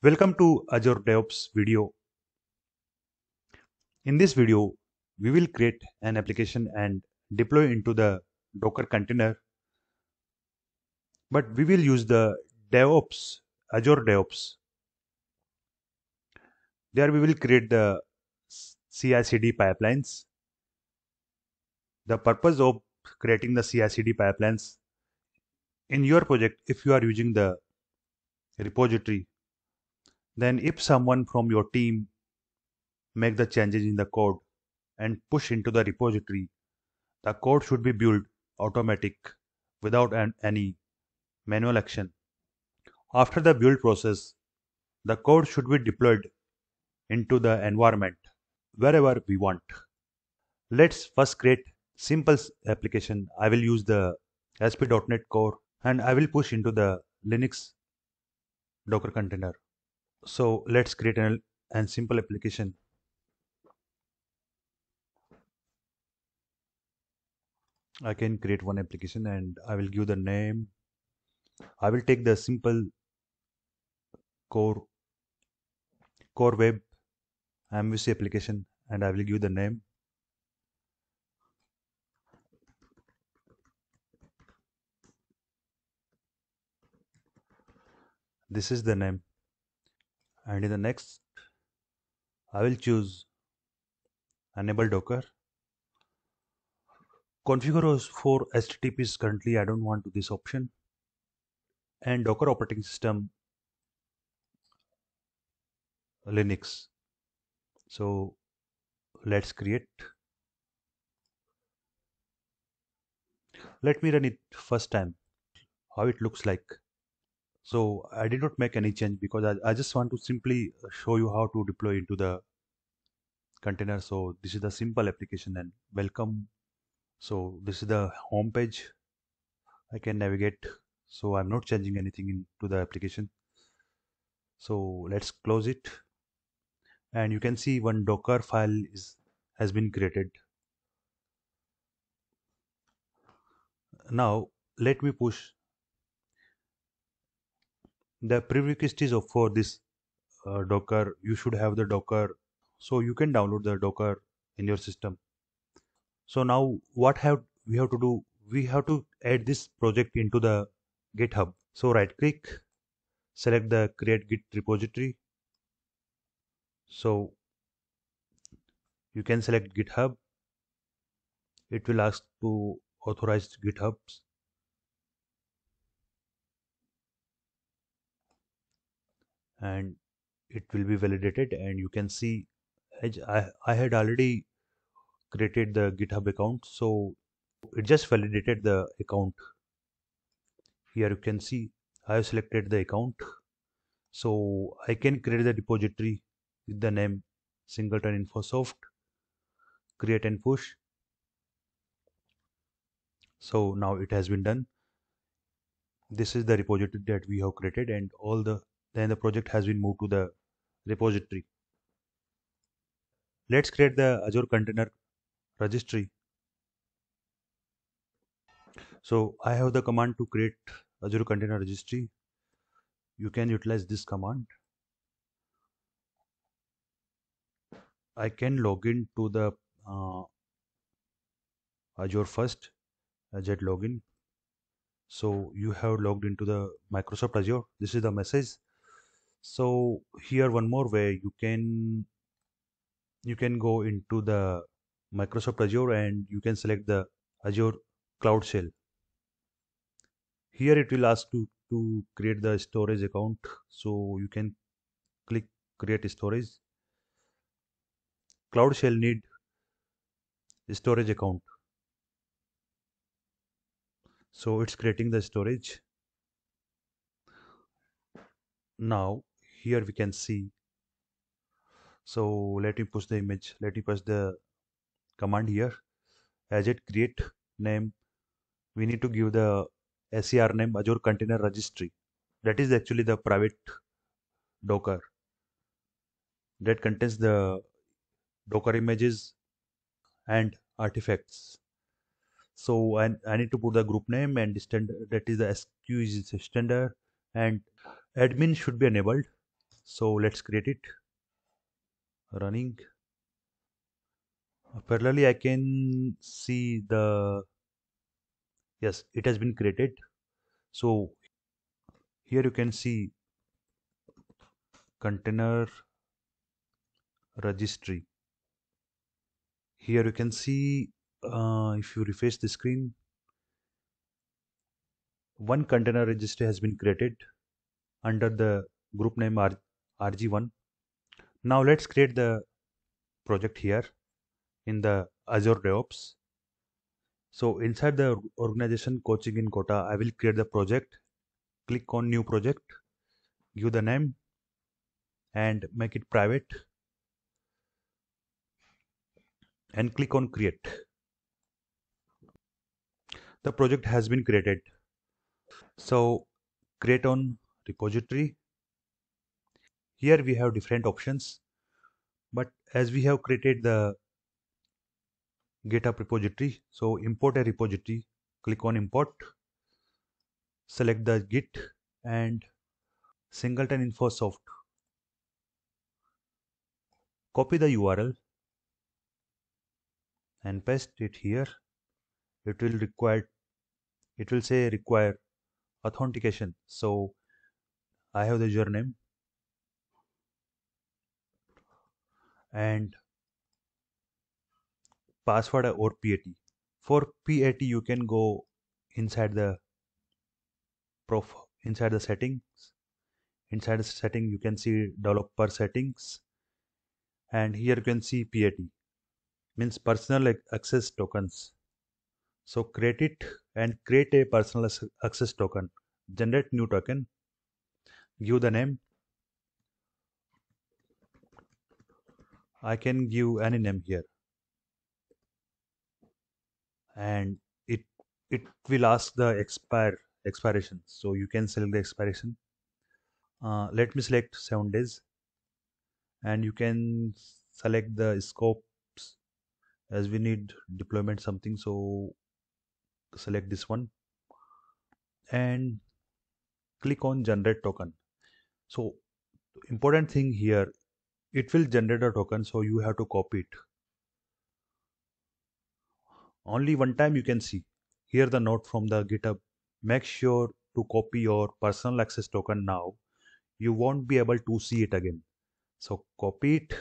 Welcome to Azure DevOps video. In this video, we will create an application and deploy into the Docker container. But we will use the DevOps, Azure DevOps. There we will create the CI/CD pipelines. The purpose of creating the CI/CD pipelines in your project, if you are using the repository, then if someone from your team make the changes in the code and push into the repository, the code should be built automatic without an, any manual action. After the build process, the code should be deployed into the environment wherever we want. Let's first create simple application. I will use the ASP.NET Core and I will push into the Linux Docker container. So let's create an, an simple application. I can create one application and I will give the name. I will take the simple core core web MVC application and I will give the name this is the name and in the next I will choose enable docker. Configure for HTTPs currently. I don't want to this option. And docker operating system Linux. So let's create. Let me run it first time how it looks like so I did not make any change because I, I just want to simply uh, show you how to deploy into the container. So this is the simple application and welcome. So this is the home page. I can navigate. So I'm not changing anything into the application. So let's close it. And you can see one Docker file is has been created. Now let me push the prerequisites of for this uh, docker you should have the docker so you can download the docker in your system. So now what have we have to do we have to add this project into the github. So right click select the create git repository. So you can select github. It will ask to authorize githubs and it will be validated and you can see I, I had already created the github account so it just validated the account. Here you can see I have selected the account. So I can create the repository with the name singleton infosoft create and push. So now it has been done. This is the repository that we have created and all the then the project has been moved to the repository. Let's create the Azure Container Registry. So I have the command to create Azure Container Registry. You can utilize this command. I can log in to the uh, Azure first, Azure login. So you have logged into the Microsoft Azure. This is the message so here one more way you can you can go into the Microsoft Azure and you can select the Azure Cloud Shell. Here it will ask you to create the storage account. So you can click create storage. Cloud Shell need storage account. So it's creating the storage. Now here we can see. So let me push the image let me push the command here. As it create name we need to give the ACR name Azure Container Registry. That is actually the private Docker. That contains the Docker images and artifacts. So I, I need to put the group name and standard that is the SKU is standard and admin should be enabled so let's create it. Running. Parallelly I can see the yes it has been created. So here you can see container registry. Here you can see uh, if you refresh the screen one container registry has been created under the group name rg1 now let's create the project here in the azure devops so inside the organization coaching in Kota, I will create the project, click on new project, give the name and make it private and click on create. The project has been created. So create on repository. Here we have different options, but as we have created the GitHub repository. So import a repository, click on import, select the Git and Singleton Infosoft. Copy the URL and paste it here. It will require, it will say require authentication. So I have the username and password or PAT. For PAT, you can go inside the prof inside the settings. Inside the setting, you can see developer settings, and here you can see PAT means personal access tokens. So create it and create a personal access token. Generate new token. Give the name. I can give any name here. And it it will ask the expire expiration. So you can select the expiration. Uh, let me select seven days. And you can select the scopes as we need deployment something. So select this one. And click on generate token. So important thing here it will generate a token so you have to copy it. Only one time you can see. Here the note from the github. Make sure to copy your personal access token now. You won't be able to see it again. So copy it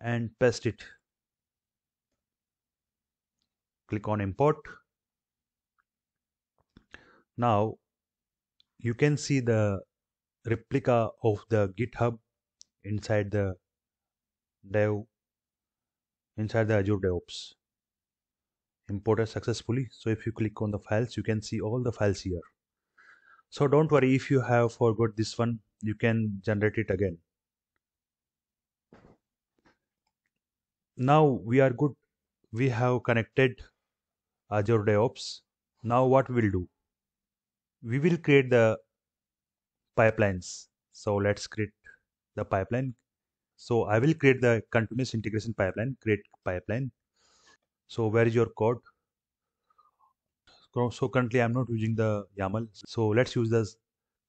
and paste it. Click on import. Now you can see the replica of the github inside the dev inside the azure devops. Imported successfully. So if you click on the files you can see all the files here. So don't worry. If you have forgot this one you can generate it again. Now we are good. We have connected azure devops. Now what we'll do? We will create the pipelines. So let's create the pipeline. So i will create the continuous integration pipeline create pipeline. So where is your code? So currently i'm not using the yaml. So let's use the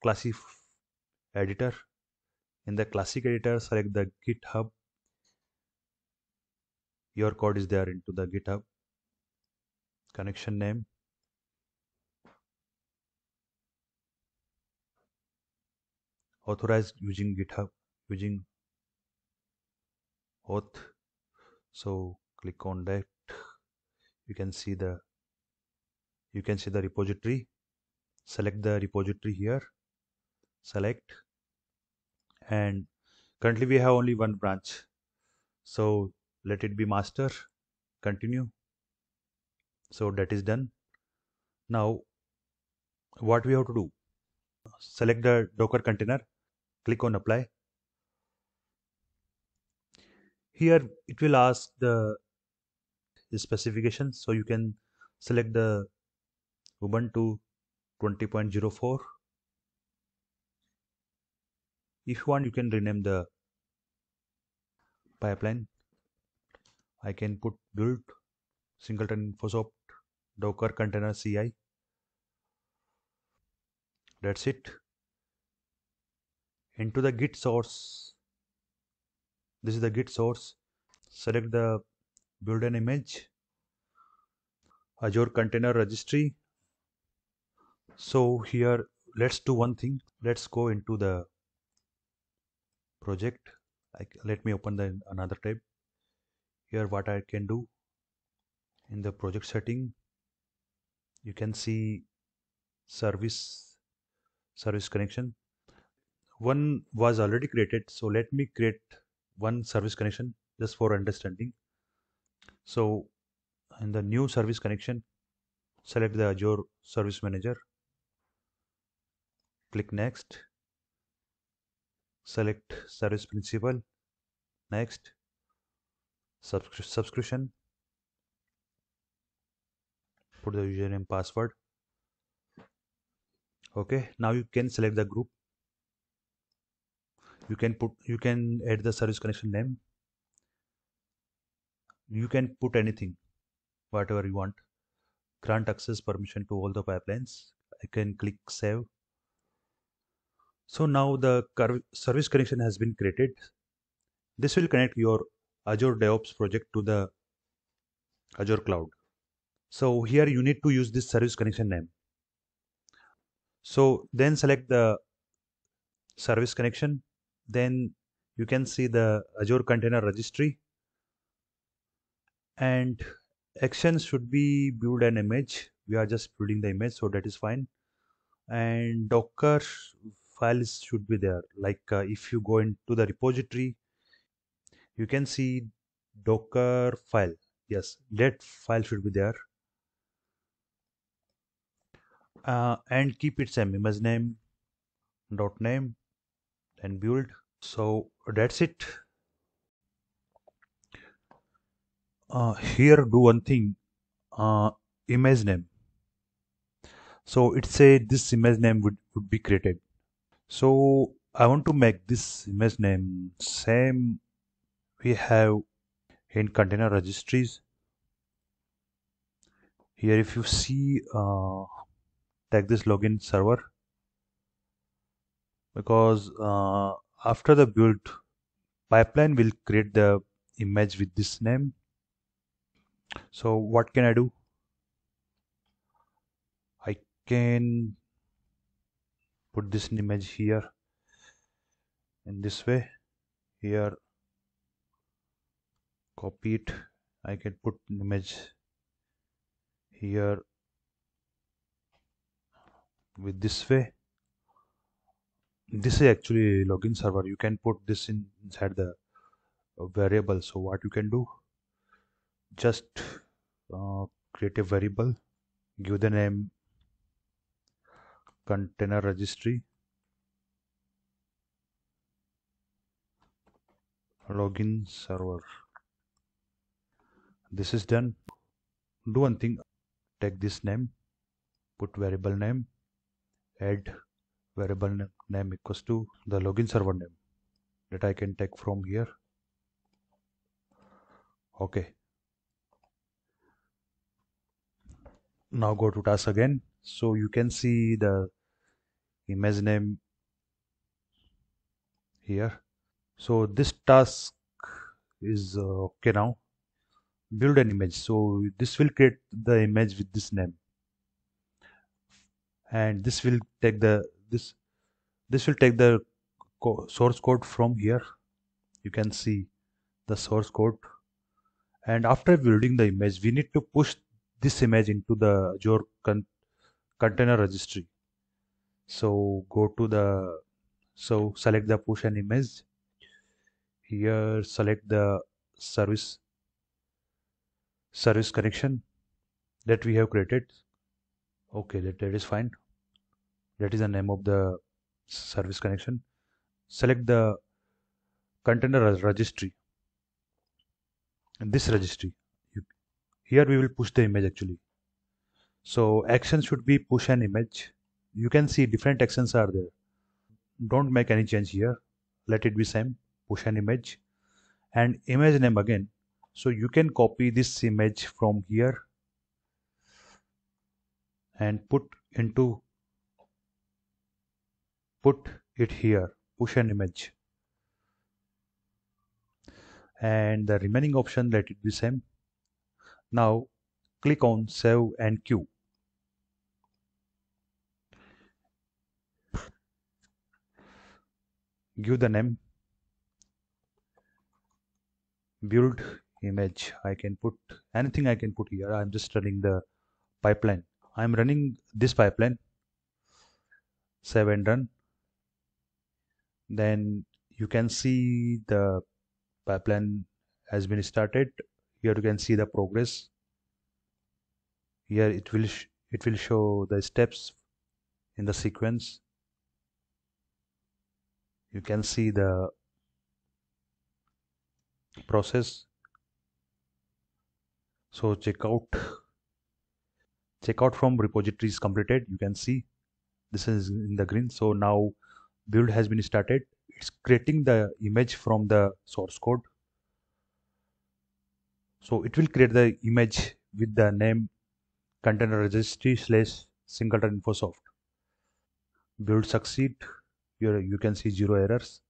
classic editor. In the classic editor select the github. Your code is there into the github. Connection name. Authorized using github using OAuth so click on that. You can see the you can see the repository. Select the repository here. Select. And currently we have only one branch. So let it be master. Continue. So that is done. Now what we have to do? Select the docker container. Click on apply here it will ask the specification. So you can select the ubuntu 20.04 if you want you can rename the pipeline. I can put build singleton infosoft docker container ci that's it. Into the git source this is the git source. Select the build an image azure container registry. So here let's do one thing. Let's go into the project. Like let me open the another tab. Here what I can do in the project setting you can see service service connection. One was already created so let me create one service connection just for understanding. So in the new service connection select the Azure Service Manager. Click next. Select service principal. Next. Subscri subscription. Put the username password. Okay now you can select the group you can put you can add the service connection name you can put anything whatever you want grant access permission to all the pipelines I can click save so now the service connection has been created. This will connect your Azure DevOps project to the Azure cloud. So here you need to use this service connection name. So then select the service connection. Then you can see the Azure container registry. And actions should be build an image. We are just building the image, so that is fine. And Docker files should be there. Like uh, if you go into the repository you can see docker file. Yes that file should be there. Uh, and keep it same. Image name dot name and build. So that's it. Uh, here do one thing. Uh, image name. So it say this image name would, would be created. So I want to make this image name same we have in container registries. Here if you see uh, take this login server because uh, after the build pipeline will create the image with this name. So what can I do? I can put this image here in this way here copy it I can put image here with this way this is actually login server. You can put this in inside the variable. So what you can do? Just uh, create a variable give the name container registry login server. This is done. Do one thing. Take this name put variable name add variable name equals to the login server name that I can take from here. Okay. Now go to task again. So you can see the image name here. So this task is uh, okay now. Build an image. So this will create the image with this name. And this will take the this this will take the co source code from here. You can see the source code. And after building the image we need to push this image into the Azure con container registry. So go to the so select the push an image. Here select the service service connection that we have created. Okay that, that is fine. That is the name of the service connection select the container registry. And this registry here we will push the image actually. So action should be push an image. You can see different actions are there. Don't make any change here. Let it be same. Push an image. And image name again. So you can copy this image from here and put into put it here push an image. And the remaining option let it be same. Now click on save and queue. Give the name. Build image. I can put anything I can put here. I'm just running the pipeline. I'm running this pipeline. Save and run then you can see the pipeline has been started. Here you can see the progress. Here it will it will show the steps in the sequence. You can see the process. So check checkout checkout from repository is completed. You can see this is in the green. So now build has been started. It's creating the image from the source code. So it will create the image with the name container registry slash singleton infosoft. Build succeed. Here you can see zero errors.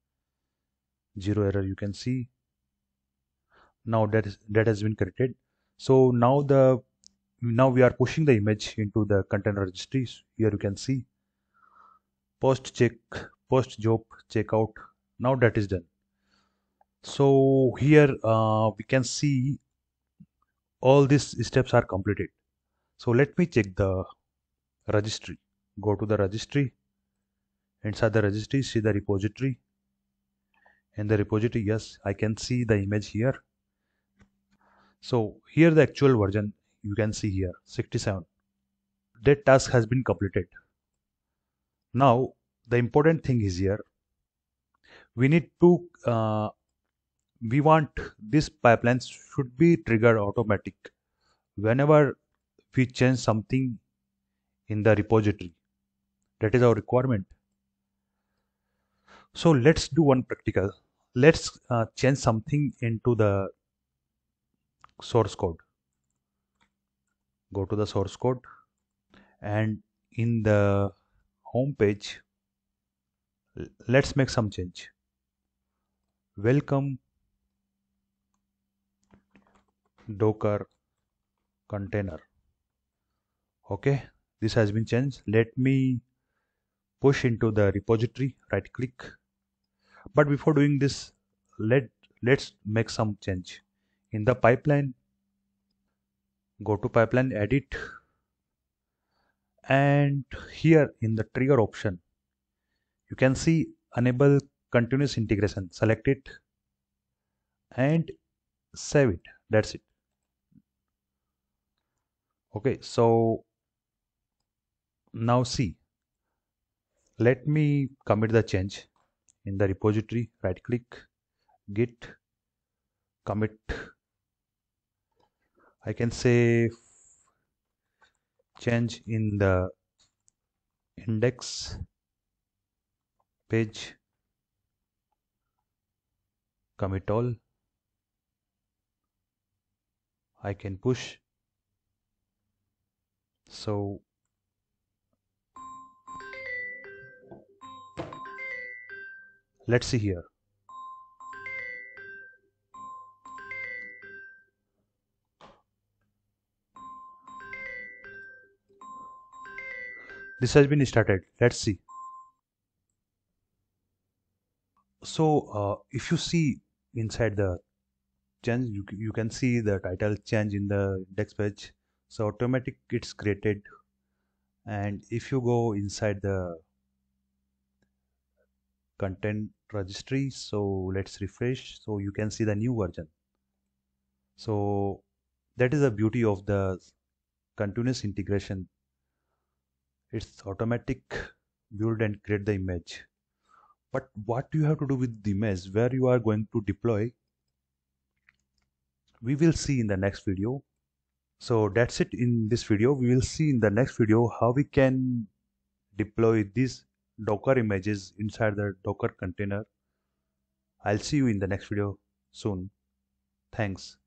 Zero error you can see. Now that is that has been created. So now the now we are pushing the image into the container registries. Here you can see. Post check post job checkout. Now that is done. So here uh, we can see all these steps are completed. So let me check the registry. Go to the registry. Inside the registry see the repository. In the repository yes I can see the image here. So here the actual version you can see here 67 that task has been completed. Now the important thing is here. We need to uh, we want this pipeline should be triggered automatic whenever we change something in the repository. That is our requirement. So let's do one practical. Let's uh, change something into the source code. Go to the source code and in the home page let's make some change. Welcome docker container. Okay this has been changed. Let me push into the repository right click but before doing this let let's make some change. In the pipeline go to pipeline edit. And here in the trigger option you can see enable continuous integration. Select it and save it. That's it. Okay so now see. Let me commit the change in the repository. Right click git commit. I can say change in the index page commit all I can push. So let's see here. This has been started. Let's see so uh, if you see inside the change you, you can see the title change in the index page. So automatic it's created. And if you go inside the container registry so let's refresh. So you can see the new version. So that is the beauty of the continuous integration. It's automatic build and create the image but what you have to do with the image where you are going to deploy we will see in the next video. So that's it in this video. We will see in the next video how we can deploy these docker images inside the docker container. I'll see you in the next video soon. Thanks